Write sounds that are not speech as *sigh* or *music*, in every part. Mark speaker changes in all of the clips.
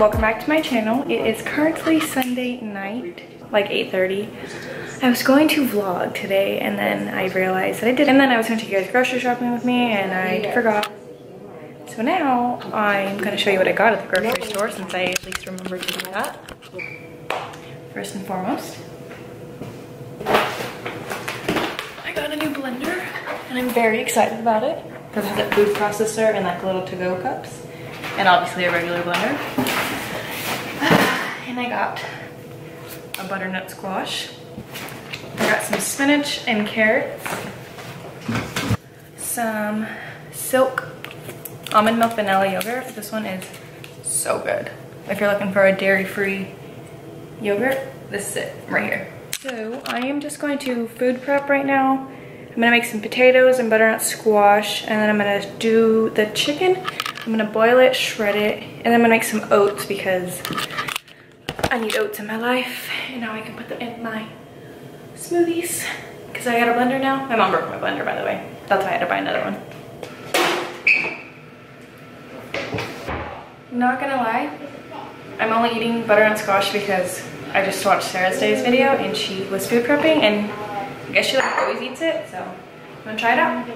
Speaker 1: Welcome back to my channel. It is currently Sunday night, like 8.30. I was going to vlog today and then I realized that I did and then I was going to take you guys grocery shopping with me and I forgot. So now I'm going to show you what I got at the grocery store since I at least remembered to do that. First and foremost, I got a new blender and I'm very excited about it because it has a food processor and like little to-go cups and obviously a regular blender. I got a butternut squash. I got some spinach and carrots. Some silk almond milk vanilla yogurt. This one is so good. If you're looking for a dairy-free yogurt, this is it right here. So I am just going to food prep right now. I'm gonna make some potatoes and butternut squash and then I'm gonna do the chicken. I'm gonna boil it, shred it, and then I'm gonna make some oats because I need oats in my life and now I can put them in my smoothies because I got a blender now. My mom broke my blender by the way. That's why I had to buy another one. Not gonna lie, I'm only eating butternut squash because I just watched Sarah's Day's video and she was food prepping and I guess she like always eats it, so I'm gonna try it out.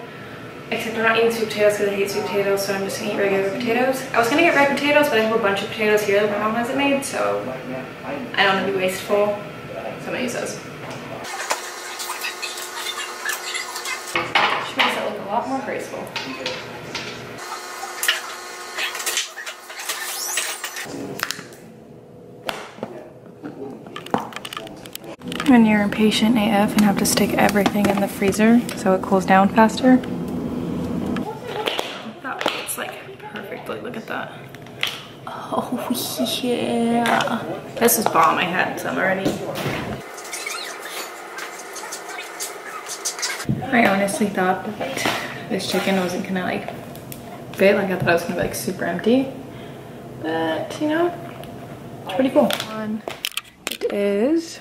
Speaker 1: Except I'm not eating sweet potatoes because I hate sweet potatoes, so I'm just gonna eat regular potatoes. I was gonna get red potatoes, but I have a bunch of potatoes here that my mom hasn't made, so I don't wanna be wasteful, so I'm gonna use those. She makes it look a lot more graceful. When you're impatient AF and have to stick everything in the freezer so it cools down faster. Fits like perfectly, look at that. Oh yeah. This is bomb, I had some already. I honestly thought that this chicken wasn't gonna like fit, like I thought it was gonna be like super empty. But you know, it's pretty cool. Um, it is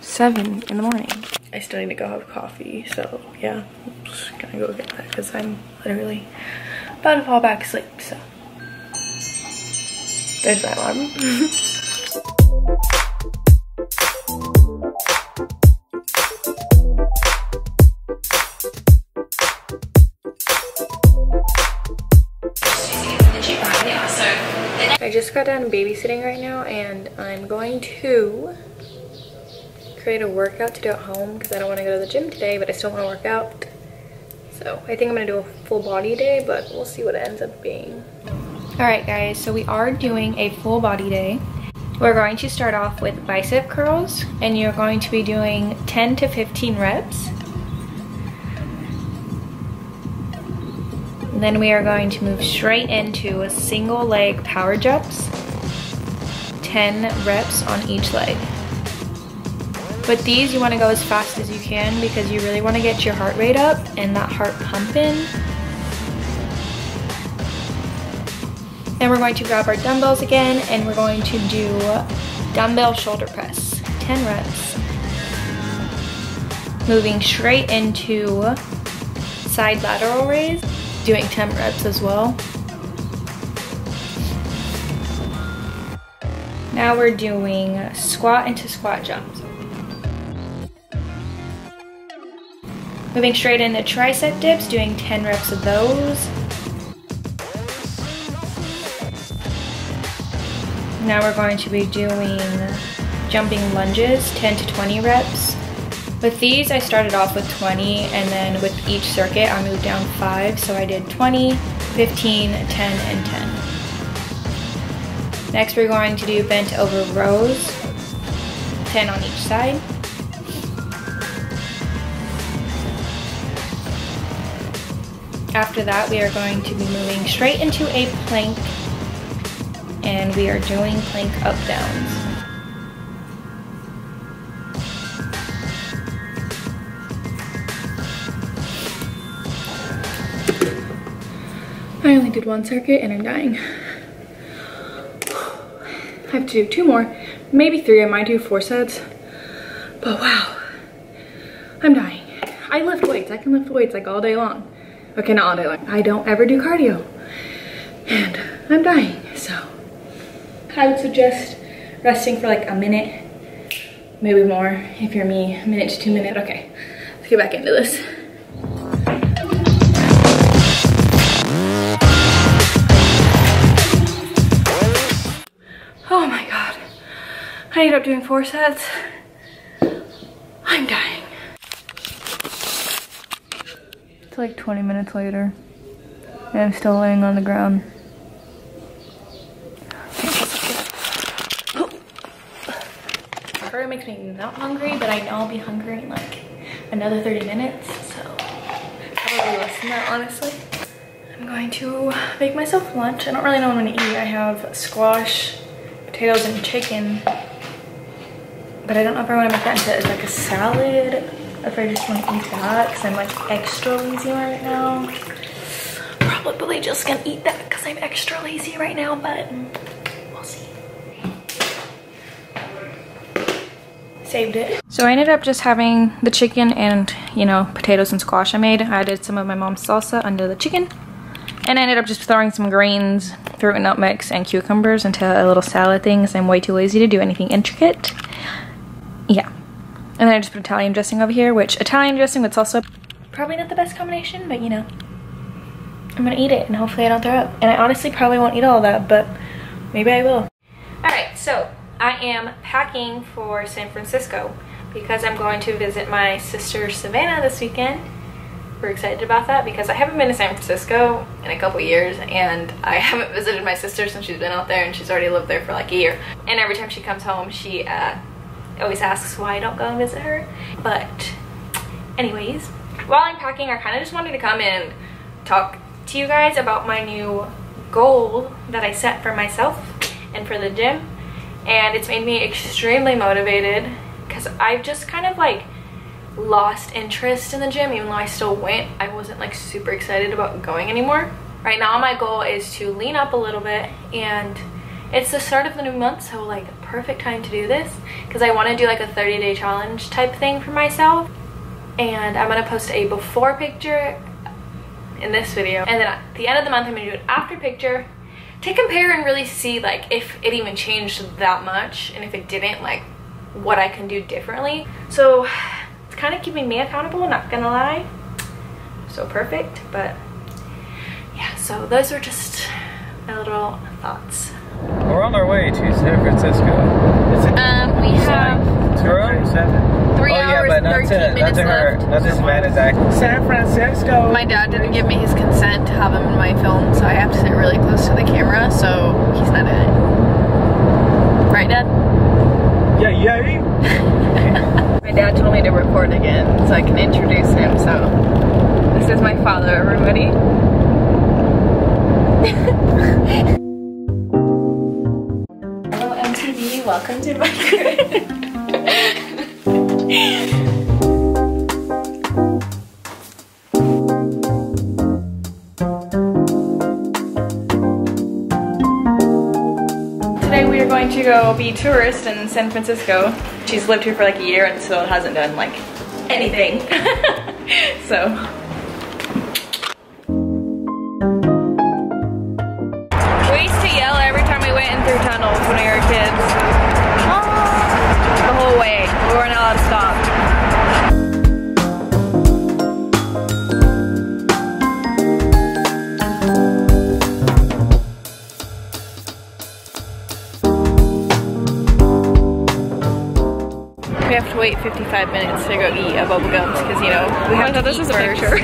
Speaker 1: seven in the morning. I still need to go have coffee, so yeah, I'm just gonna go get that because I'm literally about to fall back asleep, so. There's that alarm. I just got done babysitting right now and I'm going to create a workout to do at home because I don't want to go to the gym today, but I still want to work out. So I think I'm to do a full body day, but we'll see what it ends up being. Alright guys, so we are doing a full body day. We're going to start off with bicep curls and you're going to be doing 10 to 15 reps. Then we are going to move straight into a single leg power jumps. 10 reps on each leg. With these, you wanna go as fast as you can because you really wanna get your heart rate up and that heart pumping. Then we're going to grab our dumbbells again and we're going to do dumbbell shoulder press, 10 reps. Moving straight into side lateral raise, doing 10 reps as well. Now we're doing squat into squat jumps. Moving straight into tricep dips, doing 10 reps of those. Now we're going to be doing jumping lunges, 10 to 20 reps. With these, I started off with 20, and then with each circuit, I moved down five. So I did 20, 15, 10, and 10. Next, we're going to do bent over rows, 10 on each side. After that, we are going to be moving straight into a plank and we are doing plank up downs. I only did one circuit and I'm dying. I have to do two more, maybe three. I might do four sets, but wow, I'm dying. I lift weights. I can lift weights like all day long. Okay, not all day long. I don't ever do cardio and I'm dying, so I would suggest resting for like a minute, maybe more if you're me, a minute to two minute. Okay, let's get back into this. Oh my God. I ended up doing four sets. I'm dying. It's like 20 minutes later and I'm still laying on the ground. Burger makes me not hungry, but I know I'll be hungry in like another 30 minutes, so probably less than that, honestly. I'm going to make myself lunch. I don't really know what I'm gonna eat. I have squash, potatoes, and chicken, but I don't know if I wanna make that into like a salad, if I just wanna eat that, because I'm like extra lazy right now. Probably just gonna eat that because I'm extra lazy right now, but we'll see. saved it. So I ended up just having the chicken and, you know, potatoes and squash I made. I added some of my mom's salsa under the chicken. And I ended up just throwing some greens, fruit and nut mix, and cucumbers into a little salad thing because I'm way too lazy to do anything intricate. Yeah. And then I just put Italian dressing over here, which Italian dressing with salsa, probably not the best combination, but you know, I'm gonna eat it and hopefully I don't throw up. And I honestly probably won't eat all that, but maybe I will. All right, so I am packing for San Francisco because I'm going to visit my sister Savannah this weekend. We're excited about that because I haven't been to San Francisco in a couple years and I *laughs* haven't visited my sister since she's been out there and she's already lived there for like a year. And every time she comes home, she uh, always asks why I don't go and visit her. But anyways, while I'm packing, I kind of just wanted to come and talk to you guys about my new goal that I set for myself and for the gym. And it's made me extremely motivated because I've just kind of like lost interest in the gym. Even though I still went I wasn't like super excited about going anymore. Right now my goal is to lean up a little bit and it's the start of the new month so like perfect time to do this because I want to do like a 30 day challenge type thing for myself and I'm gonna post a before picture in this video and then at the end of the month I'm gonna do an after picture to compare and really see like if it even changed that much and if it didn't like what I can do differently. So it's kind of keeping me accountable, not gonna lie. So perfect, but yeah, so those are just my little thoughts.
Speaker 2: We're on our way to San Francisco.
Speaker 1: Um, we have three
Speaker 2: oh, yeah,
Speaker 1: hours
Speaker 2: but not
Speaker 1: 13
Speaker 2: to,
Speaker 1: minutes
Speaker 2: not to her,
Speaker 1: left.
Speaker 2: not to Savannah's act. San Francisco.
Speaker 3: My dad didn't give me his consent to have him in my film, so I have to sit really close to the camera, so he's not in it. Right, Dad?
Speaker 2: Yeah, yeah. *laughs*
Speaker 3: My dad told me to record again so I can introduce him, so this is my father, everybody.
Speaker 1: Hello MTV, welcome to my. Today we are going to go be tourists in San Francisco. She's lived here for like a year and still hasn't done like anything. *laughs* so wait 55 minutes to go eat at Bubba Gump's because, you know, we have oh, to
Speaker 3: this
Speaker 1: eat
Speaker 3: was a
Speaker 1: first.
Speaker 3: picture.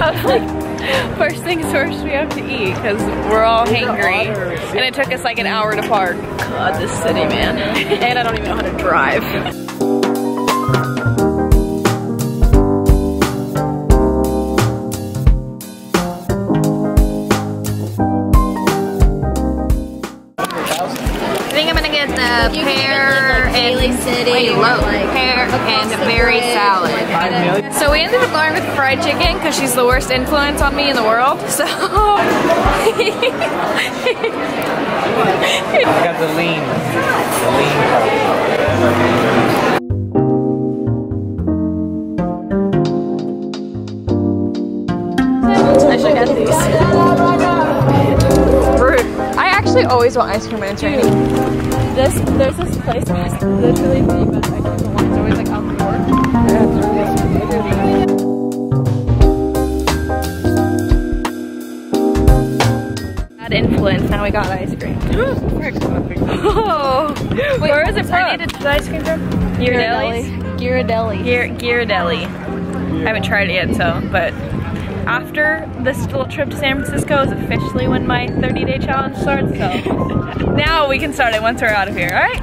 Speaker 1: I was like, first things first, we have to eat because we're all hangry. And it took us like an hour to park.
Speaker 3: God, this city, man. And I don't even know how to drive. *laughs* pear and
Speaker 4: City
Speaker 3: wait,
Speaker 4: or, like,
Speaker 3: pear and
Speaker 4: the
Speaker 3: berry
Speaker 4: bridge.
Speaker 3: salad.
Speaker 1: So we ended up going with fried chicken because she's the worst influence on me in the world. *laughs* So
Speaker 2: I got the lean. The lean part.
Speaker 3: I should get these. I actually always want ice cream when it's raining.
Speaker 4: This there's this place that has literally the best in the world. It's always like outdoor.
Speaker 1: Bad influence. Now we got ice cream. oh, wait, where is it from? I needed the ice cream from Ghirardelli's.
Speaker 3: Ghirardelli.
Speaker 1: Ghirardelli. I haven't tried it yet, so but after this little trip to San Francisco is officially when my 30 day challenge starts. So *laughs* we can start it once we're out of here. All right.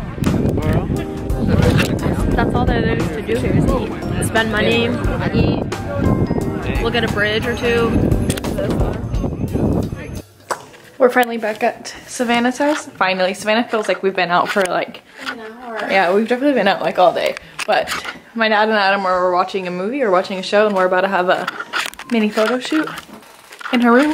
Speaker 1: That's all there is to do here is eat.
Speaker 3: Spend money, eat, look at a bridge or two.
Speaker 1: We're finally back at Savannah's house. Finally, Savannah feels like we've been out for like
Speaker 3: An hour.
Speaker 1: Yeah, we've definitely been out like all day. But my dad and Adam were watching a movie or watching a show and we're about to have a mini photo shoot in her room.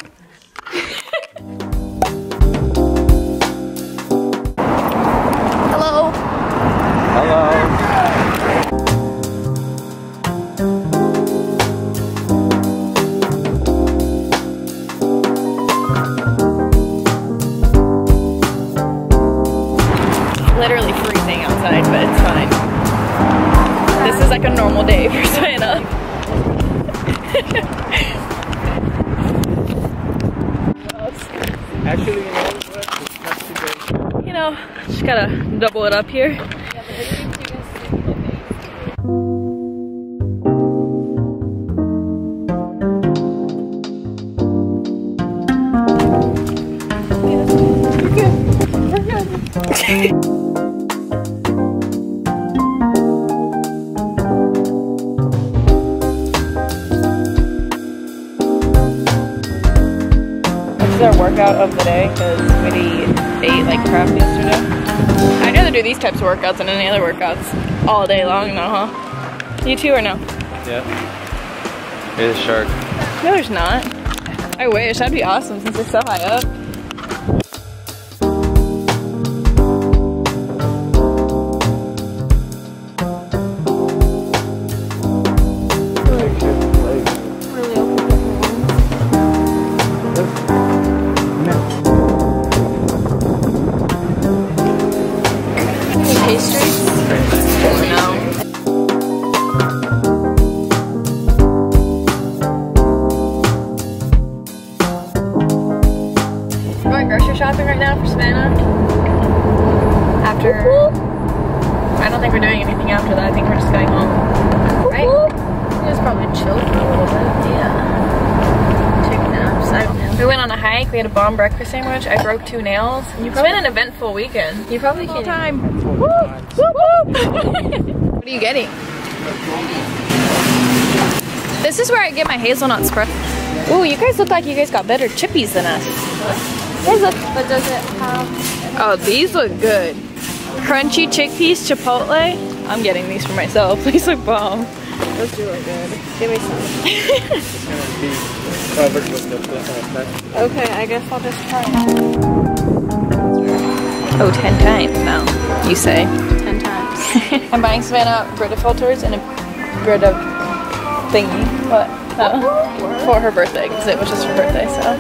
Speaker 2: Actually, you know
Speaker 1: just gotta double it up here. Is our workout of the day because we ate like crap yesterday. I'd rather do these types of workouts than any other workouts all day long now, huh? You too or no?
Speaker 2: Yeah. Here's a shark.
Speaker 1: No, there's not. I wish. That'd be awesome since it's so high up.
Speaker 3: I, we went on a hike. We had a bomb breakfast sandwich. I broke two nails. It's been an eventful weekend. You probably can't.
Speaker 1: Time. *laughs*
Speaker 3: What are you getting? This is where I get my hazelnut spread. Ooh, you guys look like you guys got better chippies than us. Here's a,
Speaker 4: But does it have
Speaker 1: Oh, these look good. Crunchy chickpeas chipotle. I'm getting these for myself. *laughs* These look bomb.
Speaker 4: Those do look good? Give me some.
Speaker 2: It's gonna be covered with the plastic.
Speaker 4: Okay, I guess I'll just try it.
Speaker 1: Oh, 10 times now, you say.
Speaker 4: Ten times. *laughs*
Speaker 1: I'm buying Savannah Brita filters and a Brita thingy. What? Uh, for her birthday, because it was just her birthday, so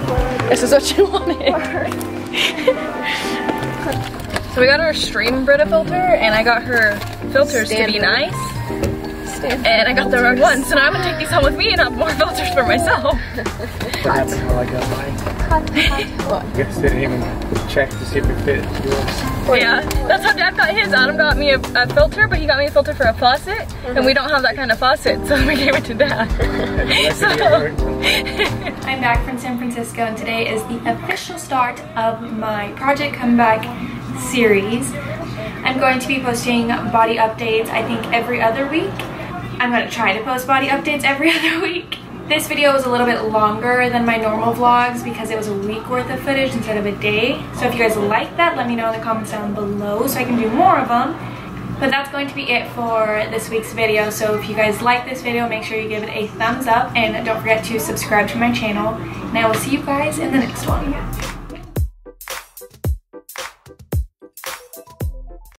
Speaker 1: this is what she *laughs* wanted. *laughs* so we got our stream Brita filter, and I got her filters to be
Speaker 4: Standard.
Speaker 1: Nice. And I got the wrong one, so now I'm gonna take these home with me and have more filters for myself.
Speaker 2: What happened how I got mine? You guys didn't even check to see if it fit yours.
Speaker 1: Yeah, that's how Dad got his. Adam got me a, a filter, but he got me a filter for a faucet, and we don't have that kind of faucet, so we gave it to Dad. *laughs* so, *laughs* I'm back from San Francisco, and today is the official start of my Project Comeback series. I'm going to be posting body updates, I think, every other week. I'm to try to post body updates every *laughs* other week. This video was a little bit longer than my normal vlogs because it was a week worth of footage instead of a day. So if you guys like that, let me know in the comments down below so I can do more of them. But that's going to be it for this week's video. So if you guys like this video, make sure you give it a thumbs up and don't forget to subscribe to my channel. And I will see you guys in the next one.